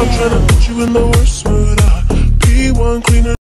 I'm trying to put you in the worst mood. I be one cleaner.